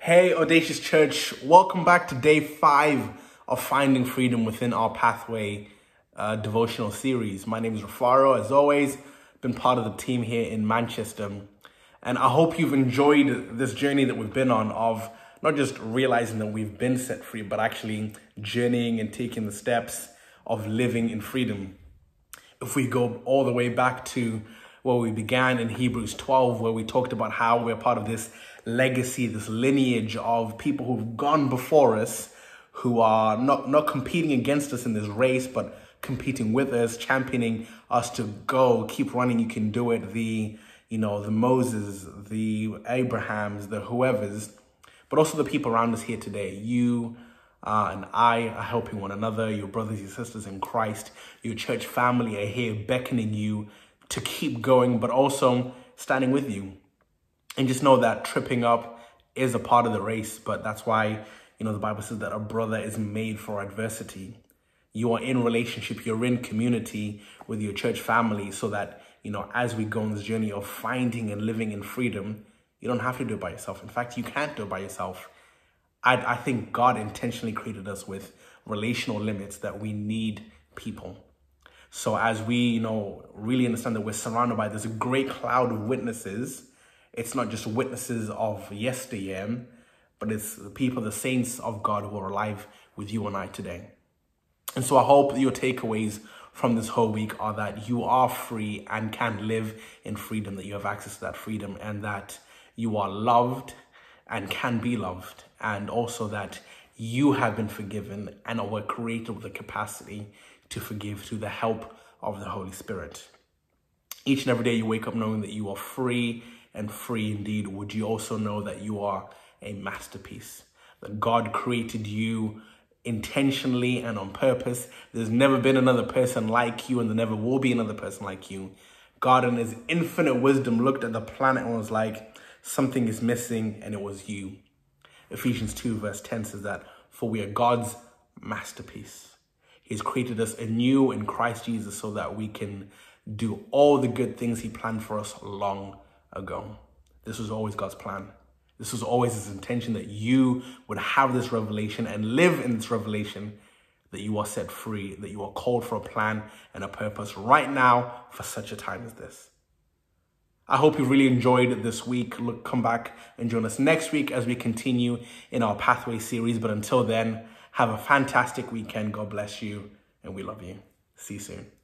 Hey, Audacious Church, welcome back to day five of Finding Freedom within our Pathway uh, devotional series. My name is Rufaro, as always, been part of the team here in Manchester. And I hope you've enjoyed this journey that we've been on of not just realizing that we've been set free, but actually journeying and taking the steps of living in freedom. If we go all the way back to where we began in Hebrews 12, where we talked about how we're part of this legacy, this lineage of people who've gone before us, who are not, not competing against us in this race, but competing with us, championing us to go, keep running, you can do it. The, you know, the Moses, the Abrahams, the whoever's, but also the people around us here today. You uh, and I are helping one another, your brothers and sisters in Christ, your church family are here beckoning you to keep going, but also standing with you. And just know that tripping up is a part of the race, but that's why, you know, the Bible says that a brother is made for adversity. You are in relationship, you're in community with your church family so that, you know, as we go on this journey of finding and living in freedom, you don't have to do it by yourself. In fact, you can't do it by yourself. I, I think God intentionally created us with relational limits that we need people. So as we, you know, really understand that we're surrounded by this great cloud of witnesses, it's not just witnesses of yesteryear, but it's the people, the saints of God who are alive with you and I today. And so I hope your takeaways from this whole week are that you are free and can live in freedom, that you have access to that freedom and that you are loved and can be loved, and also that you have been forgiven and are created with the capacity to forgive through the help of the Holy Spirit. Each and every day you wake up knowing that you are free and free indeed. Would you also know that you are a masterpiece? That God created you intentionally and on purpose. There's never been another person like you, and there never will be another person like you. God, in His infinite wisdom, looked at the planet and was like, something is missing, and it was you. Ephesians 2, verse 10 says that, For we are God's masterpiece. He's created us anew in Christ Jesus so that we can do all the good things He planned for us long ago. This was always God's plan. This was always His intention that you would have this revelation and live in this revelation that you are set free, that you are called for a plan and a purpose right now for such a time as this. I hope you really enjoyed this week. Look, come back and join us next week as we continue in our Pathway series. But until then, have a fantastic weekend. God bless you, and we love you. See you soon.